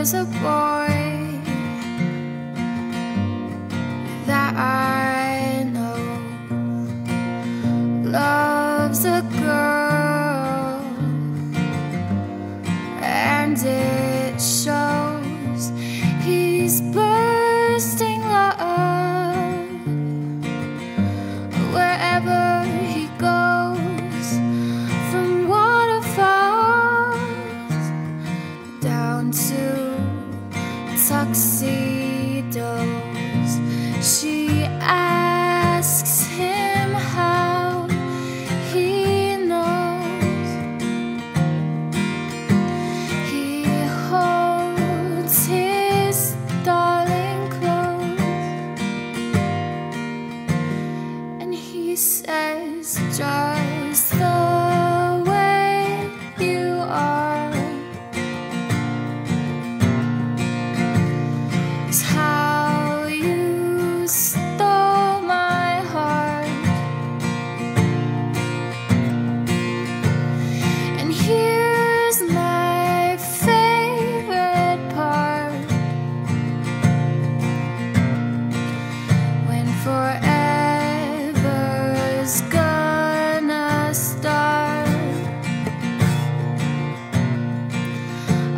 There's a boy that I know loves a girl.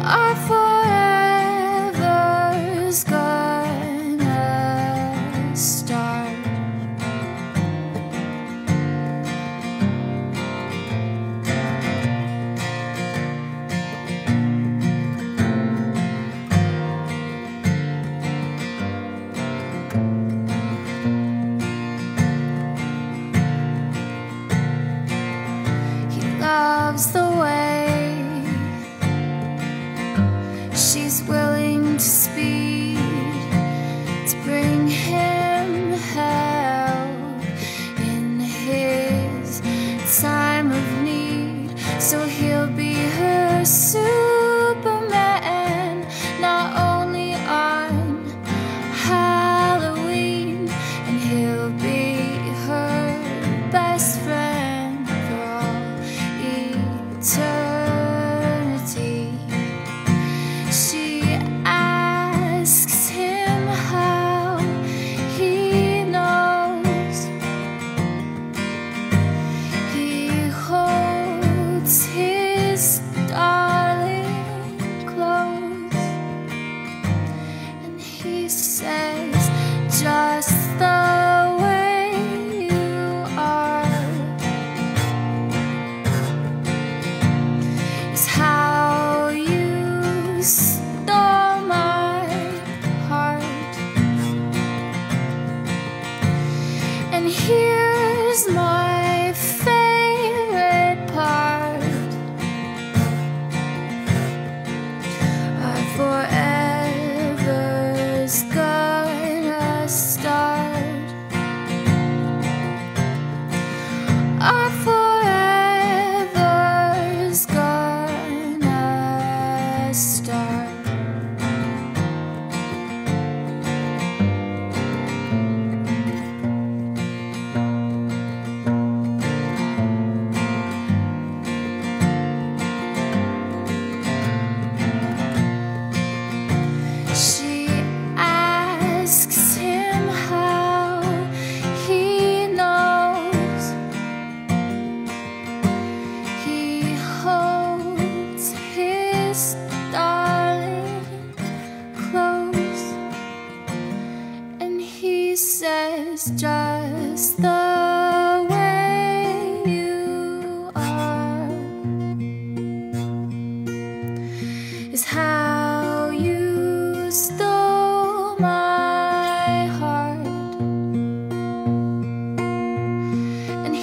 I thought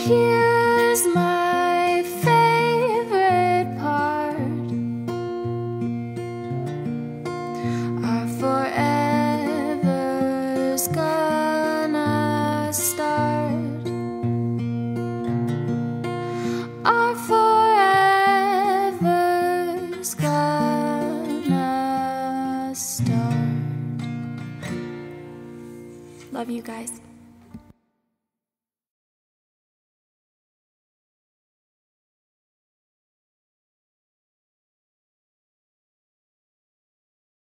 here's my favorite part. Our forever's gonna start. Our forever's gonna start. Love you guys.